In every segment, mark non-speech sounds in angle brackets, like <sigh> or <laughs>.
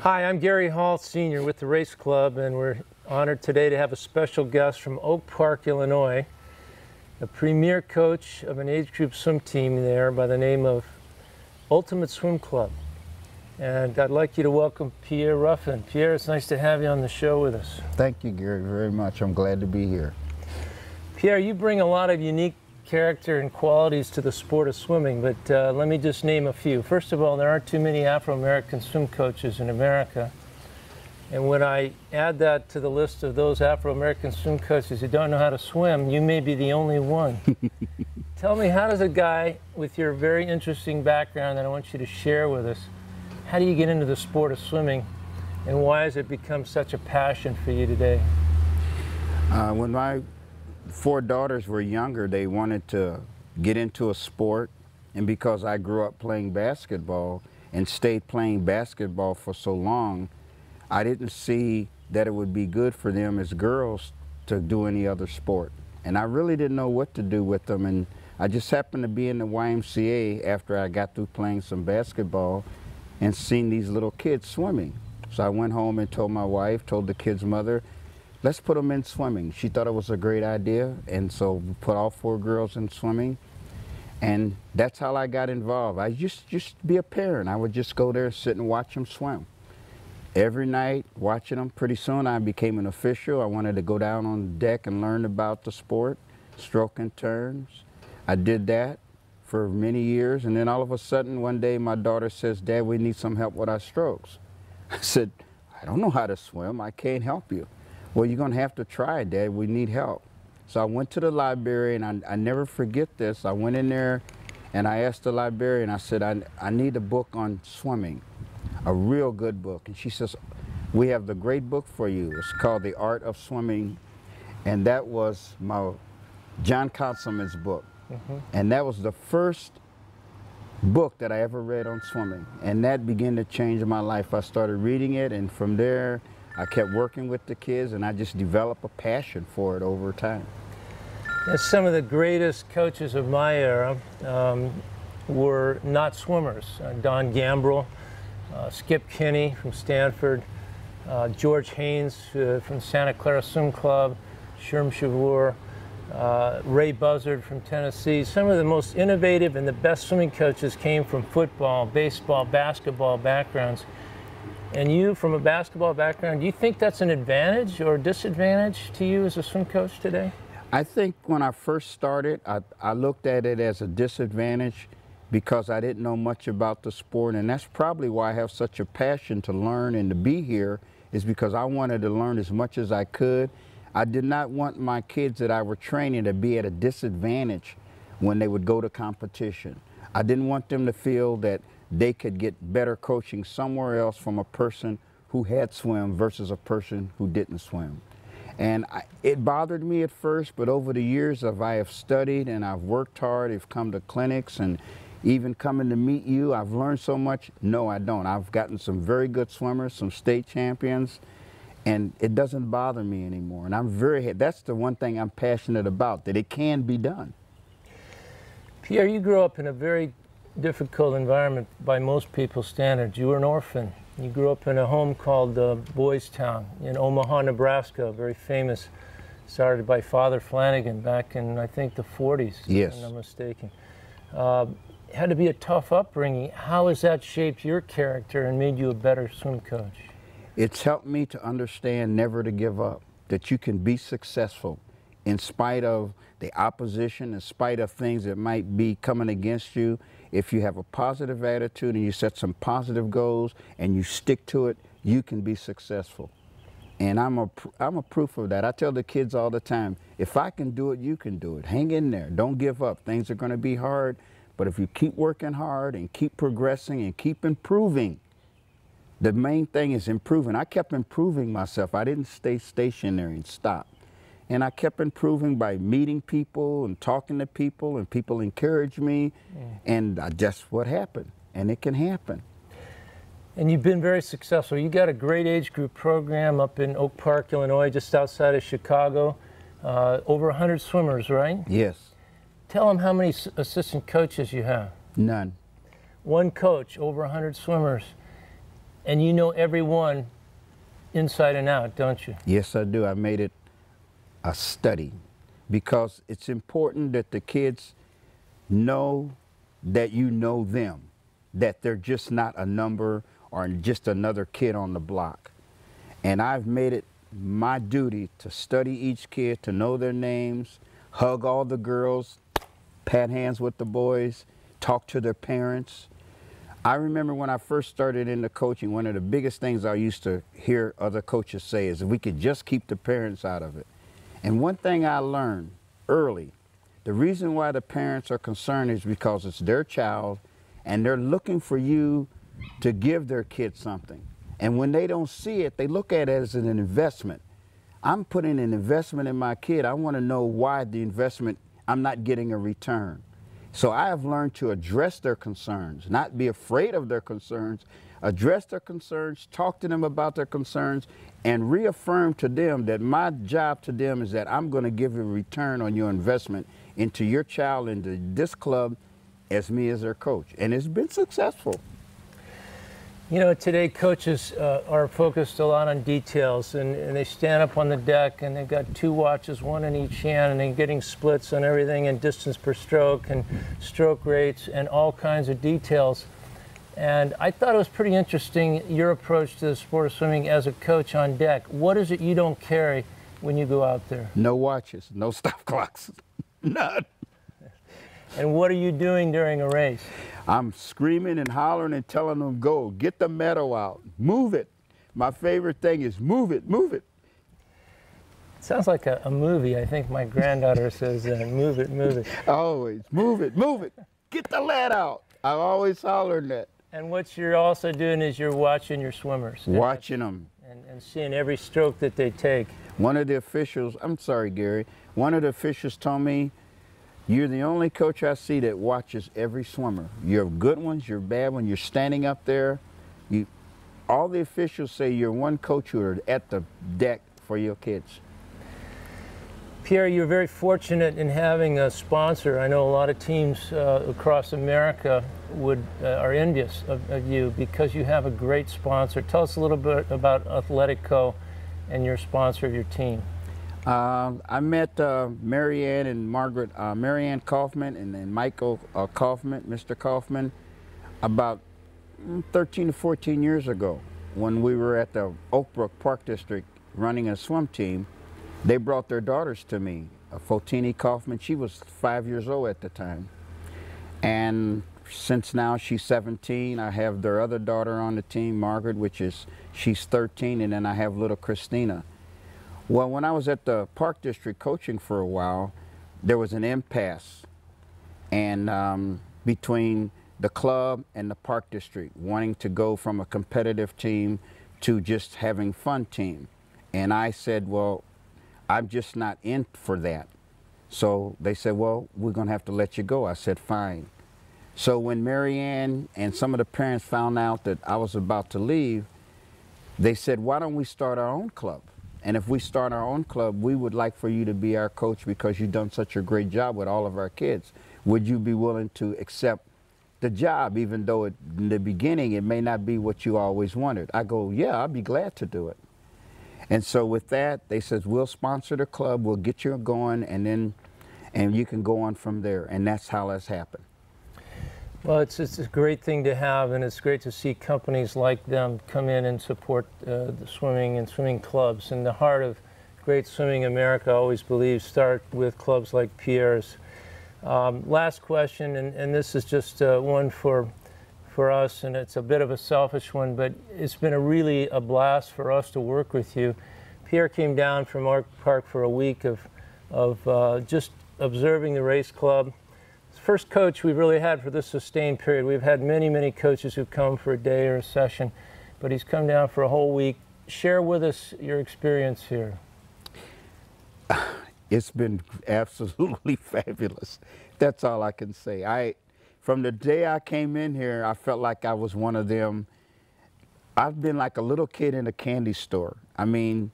Hi, I'm Gary Hall, Sr. with the Race Club, and we're honored today to have a special guest from Oak Park, Illinois, a premier coach of an age group swim team there by the name of Ultimate Swim Club. And I'd like you to welcome Pierre Ruffin. Pierre, it's nice to have you on the show with us. Thank you, Gary, very much. I'm glad to be here. Pierre, you bring a lot of unique character and qualities to the sport of swimming, but uh, let me just name a few. First of all, there aren't too many Afro-American swim coaches in America. And when I add that to the list of those Afro-American swim coaches who don't know how to swim, you may be the only one. <laughs> Tell me, how does a guy with your very interesting background that I want you to share with us, how do you get into the sport of swimming and why has it become such a passion for you today? Uh, when my four daughters were younger, they wanted to get into a sport. And because I grew up playing basketball and stayed playing basketball for so long, I didn't see that it would be good for them as girls to do any other sport. And I really didn't know what to do with them. And I just happened to be in the YMCA after I got through playing some basketball and seen these little kids swimming. So I went home and told my wife, told the kid's mother, let's put them in swimming. She thought it was a great idea, and so we put all four girls in swimming. And that's how I got involved. I just just be a parent. I would just go there, sit and watch them swim. Every night, watching them. Pretty soon, I became an official. I wanted to go down on the deck and learn about the sport, stroke and turns. I did that for many years, and then all of a sudden, one day, my daughter says, "Dad, we need some help with our strokes." <laughs> I said, "I don't know how to swim. I can't help you." Well, you're going to have to try it, Dad. We need help. So I went to the library, and I, I never forget this. I went in there, and I asked the librarian, I said, I, I need a book on swimming, a real good book. And she says, we have the great book for you. It's called The Art of Swimming. And that was my John Counsilman's book. Mm -hmm. And that was the first book that I ever read on swimming. And that began to change my life. I started reading it, and from there, I kept working with the kids and I just developed a passion for it over time. Some of the greatest coaches of my era um, were not swimmers. Uh, Don Gambril, uh, Skip Kenney from Stanford, uh, George Haines uh, from Santa Clara Swim Club, Sherm Chavoor, uh, Ray Bussard from Tennessee. Some of the most innovative and the best swimming coaches came from football, baseball, basketball backgrounds. And you, from a basketball background, do you think that's an advantage or disadvantage to you as a swim coach today? I think when I first started, I, I looked at it as a disadvantage because I didn't know much about the sport. And that's probably why I have such a passion to learn and to be here is because I wanted to learn as much as I could. I did not want my kids that I were training to be at a disadvantage when they would go to competition. I didn't want them to feel that they could get better coaching somewhere else from a person who had swim versus a person who didn't swim. And I, it bothered me at first, but over the years of I have studied and I've worked hard, I've come to clinics and even coming to meet you, I've learned so much. No, I don't. I've gotten some very good swimmers, some state champions, and it doesn't bother me anymore. And I'm very, that's the one thing I'm passionate about, that it can be done. Pierre, you grew up in a very difficult environment by most people's standards. You were an orphan. You grew up in a home called uh, Boys Town in Omaha, Nebraska, very famous, started by Father Flanagan back in, I think, the 40s, yes. if I'm not mistaken. Uh, had to be a tough upbringing. How has that shaped your character and made you a better swim coach? It's helped me to understand never to give up, that you can be successful in spite of the opposition, in spite of things that might be coming against you, if you have a positive attitude and you set some positive goals and you stick to it, you can be successful. And I'm a, I'm a proof of that. I tell the kids all the time, if I can do it, you can do it. Hang in there. Don't give up. Things are going to be hard, but if you keep working hard and keep progressing and keep improving, the main thing is improving. I kept improving myself. I didn't stay stationary and stop. And I kept improving by meeting people and talking to people, and people encouraged me. Mm. And just what happened. And it can happen. And you've been very successful. You got a great age group program up in Oak Park, Illinois, just outside of Chicago. Uh, over 100 swimmers, right? Yes. Tell them how many assistant coaches you have. None. One coach, over 100 swimmers. And you know every one inside and out, don't you? Yes, I do. I made it a study because it's important that the kids know that you know them, that they're just not a number or just another kid on the block. And I've made it my duty to study each kid, to know their names, hug all the girls, pat hands with the boys, talk to their parents. I remember when I first started into coaching, one of the biggest things I used to hear other coaches say is if we could just keep the parents out of it. And one thing I learned early, the reason why the parents are concerned is because it's their child and they're looking for you to give their kid something. And when they don't see it, they look at it as an investment. I'm putting an investment in my kid. I want to know why the investment, I'm not getting a return. So I have learned to address their concerns, not be afraid of their concerns, address their concerns, talk to them about their concerns, and reaffirm to them that my job to them is that I'm going to give a return on your investment into your child, into this club, as me as their coach. And it's been successful. You know, today coaches uh, are focused a lot on details, and, and, they stand up on the deck and they've got two watches, one in each hand, and they're getting splits on everything and distance per stroke and stroke rates and all kinds of details. And I thought it was pretty interesting your approach to the sport of swimming as a coach on deck. What is it you don't carry when you go out there? No watches, no <laughs> stop clocks, none. And what are you doing during a race? I'm screaming and hollering and telling them, go, get the medal out, move it. My favorite thing is move it, move it. It sounds like a, a movie. I think my granddaughter says, uh, move it, move it. <laughs> Always, move it, move it. Get the lead out. I'm always hollering that. And what you're also doing is you're watching your swimmers. Watching them. And, and seeing every stroke that they take. One of the officials, I'm sorry, Gary, one of the officials told me you're the only coach I see that watches every swimmer. You're good ones, you're bad ones. You're standing up there. You, all the officials say you're one coach who are at the deck for your kids. Pierre, you're very fortunate in having a sponsor. I know a lot of teams uh, across America would uh, are envious of, of, you because you have a great sponsor. Tell us a little bit about Athletico and your sponsor of your team. Uh, I met uh, Marianne and Margaret, uh, Marianne Kaufman and then Michael uh, Kaufman, Mr. Kaufman, about mm, 13 to 14 years ago when we were at the Oakbrook Park District running a swim team. They brought their daughters to me. Uh, Fotini Kaufman, she was five years old at the time. And since now she's 17, I have their other daughter on the team, Margaret, which is, she's 13, and then I have little Christina. Well, when I was at the Park District coaching for a while, there was an impasse and um, between the club and the Park District wanting to go from a competitive team to just having fun team. And I said, well, I'm just not in for that. So they said, well, we're going to have to let you go. I said, fine. So when Marianne and some of the parents found out that I was about to leave, they said, why don't we start our own club? And if we start our own club, we would like for you to be our coach because you've done such a great job with all of our kids. Would you be willing to accept the job, even though it, in the beginning it may not be what you always wanted? I go, yeah, I'd be glad to do it. And so with that, they says, we'll sponsor the club, we'll get you going, and then and you can go on from there. And that's how that's happened. Well, it's, it's a great thing to have, and it's great to see companies like them come in and support uh, the swimming and swimming clubs. And the heart of Great Swimming America, I always believe, start with clubs like Pierre's. Um, last question, and, and, this is just uh, one for, for us, and it's a bit of a selfish one, but it's been a really a blast for us to work with you. Pierre came down from Oak Park for a week of, of uh, just observing the race club, first coach we've really had for this sustained period. We've had many, many coaches who've come for a day or a session, but he's come down for a whole week. Share with us your experience here. <sighs> It's been absolutely <laughs> fabulous. That's all I can say. I, from the day I came in here, I felt like I was one of them. I've been like a little kid in a candy store. I mean,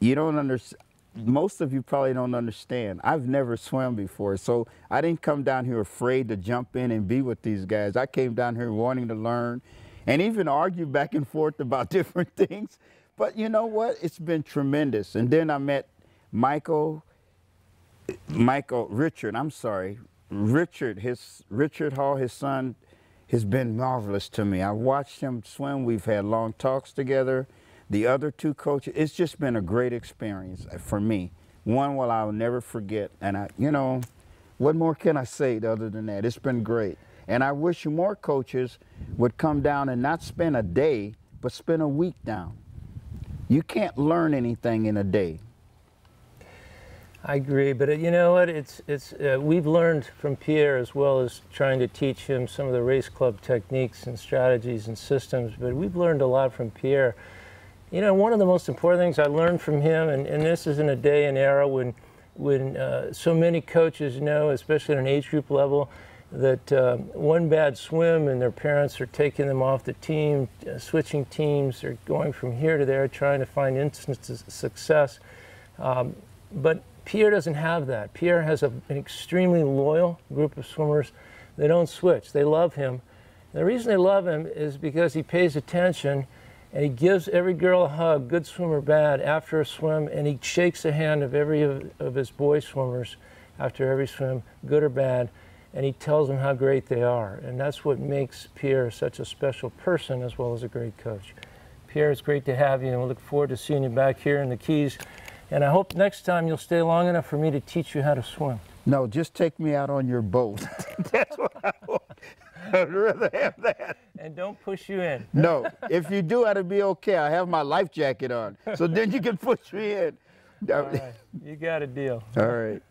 you don't understand most of you probably don't understand. I've never swam before, so I didn't come down here afraid to jump in and be with these guys. I came down here wanting to learn, and even argue back and forth about <laughs> different things. But you know what? It's been tremendous. And then I met Michael, Michael Richard. I'm sorry, Richard. His Richard Hall, his son, has been marvelous to me. I watched him swim. We've had long talks together. The other two coaches. It's just been a great experience for me. One, well, I'll never forget. And I, you know, what more can I say other than that? It's been great. And I wish more coaches would come down and not spend a day, but spend a week down. You can't learn anything in a day. I agree, but uh, you know what? It's it's uh, we've learned from Pierre as well as trying to teach him some of the race club techniques and strategies and systems. But we've learned a lot from Pierre. You know, one of the most important things I learned from him, and, and this is in a day and era when when uh, so many coaches know, especially at an age group level, that uh, one bad swim and their parents are taking them off the team, uh, switching teams, or going from here to there, trying to find instances of success. Um, but Pierre doesn't have that. Pierre has a, an extremely loyal group of swimmers. They don't switch. They love him. And the reason they love him is because he pays attention and he gives every girl a hug, good swim or bad, after a swim, and he shakes the hand of every of, of his boy swimmers after every swim, good or bad, and he tells them how great they are. And that's what makes Pierre such a special person as well as a great coach. Pierre, it's great to have you, and we look forward to seeing you back here in the Keys. And I hope next time you'll stay long enough for me to teach you how to swim. No, just take me out on your boat. <laughs> That's what I want. I'd rather have that. And don't push you in. No, if you do, that'll be okay. I have my life jacket on, so then you can push me in. All right. You got a deal. All right.